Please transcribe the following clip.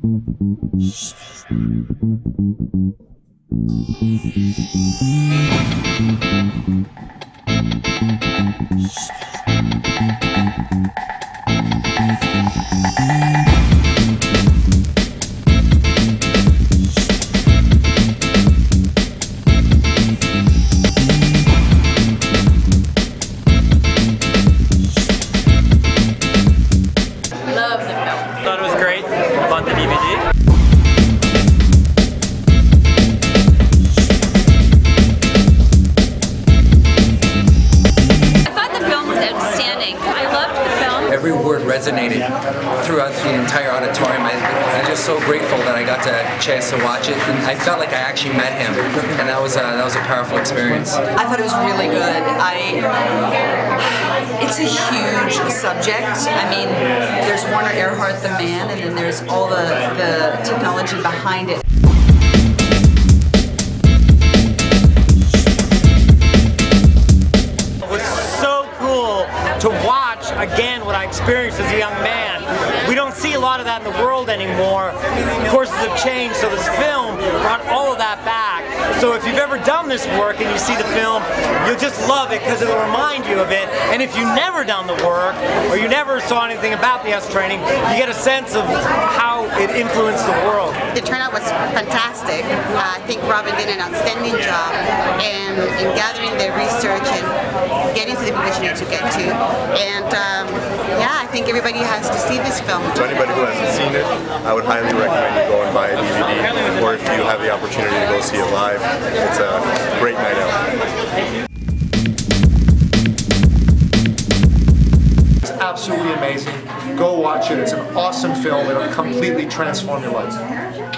Love resonated throughout the entire auditorium. I, I'm just so grateful that I got a chance to watch it, and I felt like I actually met him, and that was a, that was a powerful experience. I thought it was really good. I it's a huge subject. I mean, there's Werner Erhard, the man, and then there's all the, the technology behind. It experienced as a young man. We don't see a lot of that in the world anymore. Courses have changed, so this film brought all of that back. So if you've ever done this work and you see the film, you'll just love it because it'll remind you of it. And if you've never done the work or you never saw anything about the est training, you get a sense of how it influenced the world. The turnout was fantastic. Uh, I think Robyn did an outstanding job in, in gathering the research and getting to the position to get to. And um, yeah, I think everybody has to see this film. So anybody who hasn't seen it, I would highly recommend you go and buy a DVD, or if you have the opportunity to go see it live, it's a great night out. It's absolutely amazing. Go watch it. It's an awesome film. It'll completely transform your life.